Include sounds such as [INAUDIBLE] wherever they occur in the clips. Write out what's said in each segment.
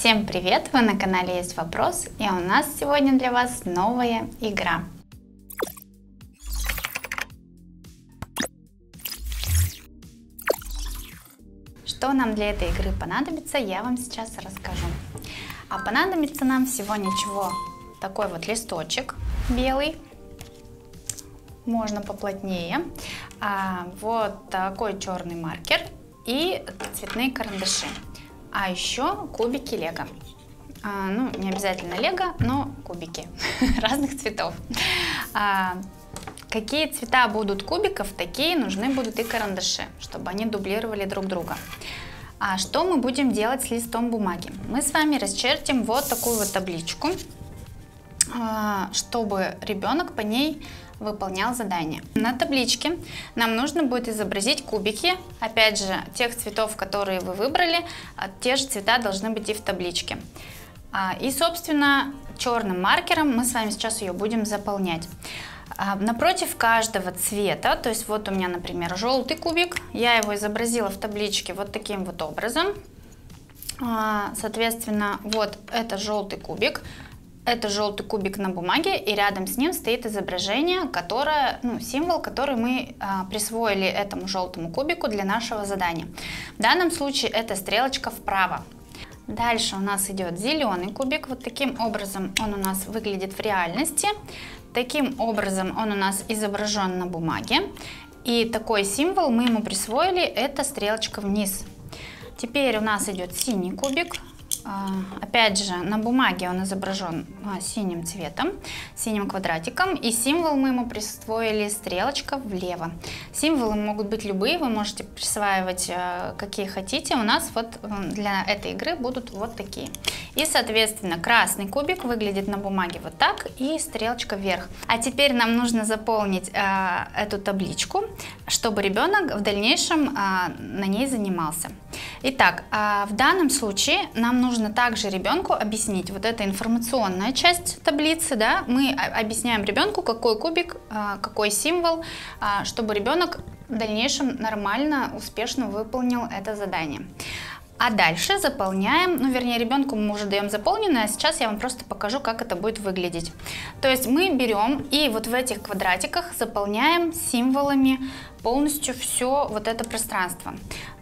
Всем привет! Вы на канале Есть Вопрос и у нас сегодня для вас новая игра. Что нам для этой игры понадобится, я вам сейчас расскажу. А понадобится нам всего ничего. Такой вот листочек белый, можно поплотнее. А, вот такой черный маркер и цветные карандаши. А еще кубики лего. А, ну, не обязательно лего, но кубики [LAUGHS] разных цветов. А, какие цвета будут кубиков, такие нужны будут и карандаши, чтобы они дублировали друг друга. А что мы будем делать с листом бумаги? Мы с вами расчертим вот такую вот табличку, а, чтобы ребенок по ней выполнял задание. На табличке нам нужно будет изобразить кубики, опять же, тех цветов, которые вы выбрали, а те же цвета должны быть и в табличке. А, и, собственно, черным маркером мы с вами сейчас ее будем заполнять. А, напротив каждого цвета, то есть вот у меня, например, желтый кубик, я его изобразила в табличке вот таким вот образом. Соответственно, вот это желтый кубик, это желтый кубик на бумаге, и рядом с ним стоит изображение, которое, ну, символ, который мы а, присвоили этому желтому кубику для нашего задания. В данном случае это стрелочка вправо. Дальше у нас идет зеленый кубик, вот таким образом он у нас выглядит в реальности. Таким образом он у нас изображен на бумаге. И такой символ мы ему присвоили, это стрелочка вниз. Теперь у нас идет синий кубик, опять же, на бумаге он изображен а, синим цветом, синим квадратиком, и символ мы ему присвоили стрелочка влево. Символы могут быть любые, вы можете присваивать а, какие хотите. У нас вот для этой игры будут вот такие. И, соответственно, красный кубик выглядит на бумаге вот так, и стрелочка вверх. А теперь нам нужно заполнить эту табличку, чтобы ребенок в дальнейшем на ней занимался. Итак, в данном случае нам нужно нужно также ребенку объяснить вот эта информационная часть таблицы, да, мы объясняем ребенку, какой кубик, а, какой символ, а, чтобы ребенок в дальнейшем нормально, успешно выполнил это задание. А дальше заполняем, ну вернее ребенку мы уже даем заполненное, а сейчас я вам просто покажу, как это будет выглядеть. То есть мы берем и вот в этих квадратиках заполняем символами полностью все вот это пространство.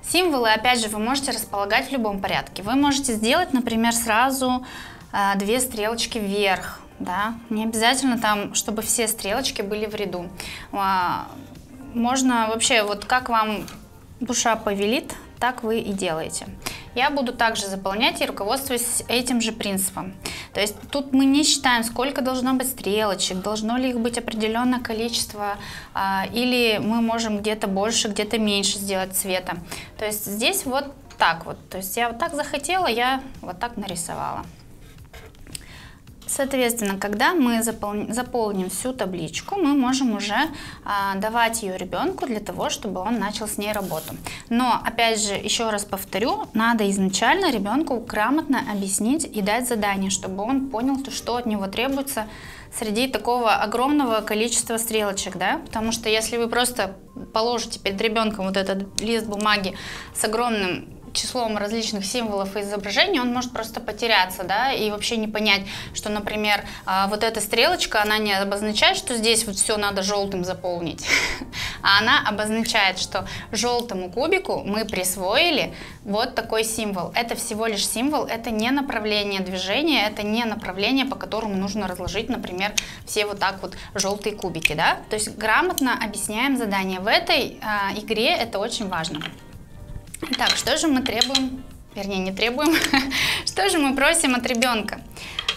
Символы, опять же, вы можете располагать в любом порядке. Вы можете сделать, например, сразу э, две стрелочки вверх, да, не обязательно там, чтобы все стрелочки были в ряду. Э, можно вообще, вот как вам душа повелит, так вы и делаете. Я буду также заполнять и руководствуюсь этим же принципом. То есть тут мы не считаем, сколько должно быть стрелочек, должно ли их быть определенное количество, а, или мы можем где-то больше, где-то меньше сделать цвета. То есть здесь вот так вот. То есть я вот так захотела, я вот так нарисовала. Соответственно, когда мы заполним, всю табличку, мы можем уже а, давать ее ребенку для того, чтобы он начал с ней работу. Но, опять же, еще раз повторю, надо изначально ребенку грамотно объяснить и дать задание, чтобы он понял, что от него требуется среди такого огромного количества стрелочек, да, потому что если вы просто положите перед ребенком вот этот лист бумаги с огромным числом различных символов и изображений, он может просто потеряться, да, и вообще не понять, что, например, а, вот эта стрелочка, она не обозначает, что здесь вот все надо желтым заполнить, [LAUGHS] а она обозначает, что желтому кубику мы присвоили вот такой символ. Это всего лишь символ, это не направление движения, это не направление, по которому нужно разложить, например, все вот так вот желтые кубики, да, то есть грамотно объясняем задание. В этой а, игре это очень важно. Так, что же мы требуем, вернее не требуем, [LAUGHS] что же мы просим от ребенка?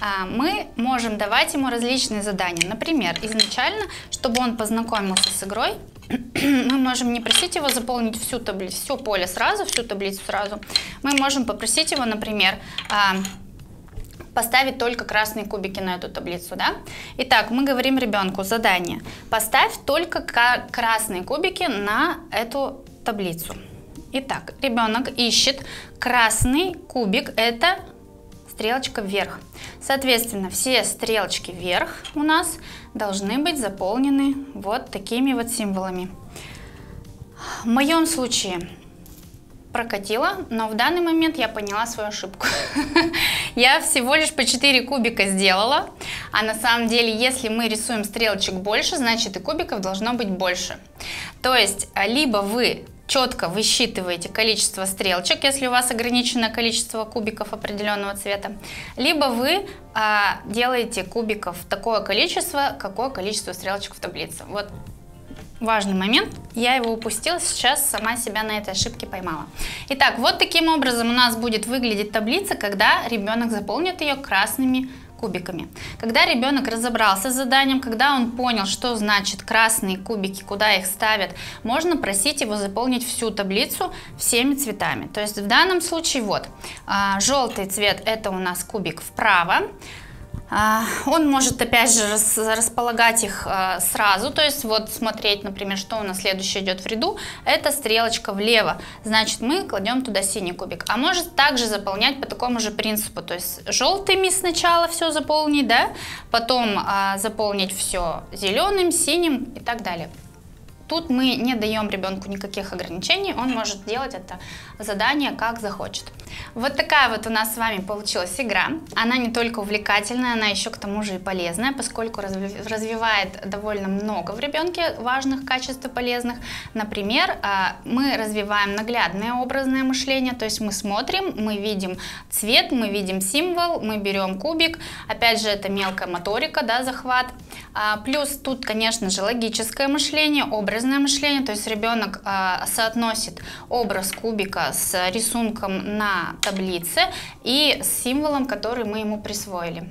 А, мы можем давать ему различные задания. Например, изначально, чтобы он познакомился с игрой, [CLEARS THROAT] мы можем не просить его заполнить всю таблицу, все поле сразу, всю таблицу сразу. Мы можем попросить его, например, а, поставить только красные кубики на эту таблицу, да? Итак, мы говорим ребенку задание. Поставь только красные кубики на эту таблицу. Итак, ребенок ищет красный кубик, это стрелочка вверх. Соответственно, все стрелочки вверх у нас должны быть заполнены вот такими вот символами. В моем случае прокатила, но в данный момент я поняла свою ошибку. [LAUGHS] Я всего лишь по 4 кубика сделала, а на самом деле, если мы рисуем стрелочек больше, значит и кубиков должно быть больше. То есть, либо вы четко высчитываете количество стрелочек, если у вас ограниченное количество кубиков определенного цвета, либо вы а, делаете кубиков такое количество, какое количество стрелочек в таблице. Вот важный момент. Я его упустила, сейчас сама себя на этой ошибке поймала. Итак, вот таким образом у нас будет выглядеть таблица, когда ребенок заполнит ее красными кубиками. Когда ребенок разобрался с заданием, когда он понял, что значит красные кубики, куда их ставят, можно просить его заполнить всю таблицу всеми цветами. То есть в данном случае вот, а, желтый цвет это у нас кубик вправо, он может, опять же, располагать их а, сразу, то есть вот смотреть, например, что у нас следующее идет в ряду, это стрелочка влево, значит мы кладем туда синий кубик. А может также заполнять по такому же принципу, то есть желтыми сначала все заполнить, да, потом а, заполнить все зеленым, синим и так далее. Тут мы не даем ребенку никаких ограничений, он может делать это задание как захочет. Вот такая вот у нас с вами получилась игра. Она не только увлекательная, она еще к тому же и полезная, поскольку развивает довольно много в ребенке важных качеств и полезных. Например, а, мы развиваем наглядное образное мышление, то есть мы смотрим, мы видим цвет, мы видим символ, мы берем кубик. Опять же, это мелкая моторика, да, захват. А, плюс тут, конечно же, логическое мышление, образное мышление, то есть ребенок а, соотносит образ кубика с рисунком на таблице и с символом, который мы ему присвоили.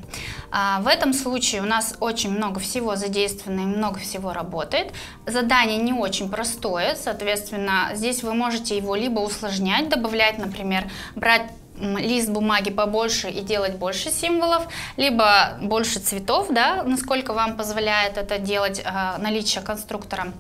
А, в этом случае у нас очень много всего задействовано и много всего работает. Задание не очень простое, соответственно, здесь вы можете его либо усложнять, добавлять, например, брать лист бумаги побольше и делать больше символов, либо больше цветов, да, насколько вам позволяет это делать э, наличие конструктора.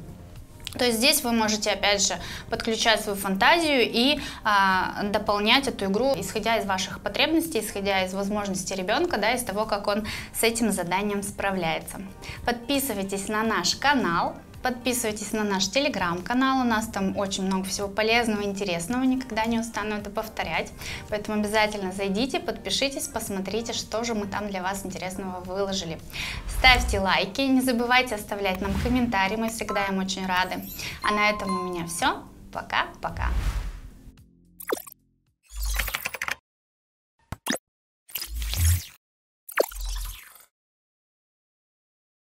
То есть здесь вы можете, опять же, подключать свою фантазию и а, дополнять эту игру, исходя из ваших потребностей, исходя из возможностей ребенка, да, из того, как он с этим заданием справляется. Подписывайтесь на наш канал, Подписывайтесь на наш телеграм-канал, у нас там очень много всего полезного, интересного, никогда не устану это повторять. Поэтому обязательно зайдите, подпишитесь, посмотрите, что же мы там для вас интересного выложили. Ставьте лайки, не забывайте оставлять нам комментарии, мы всегда им очень рады. А на этом у меня все. Пока-пока.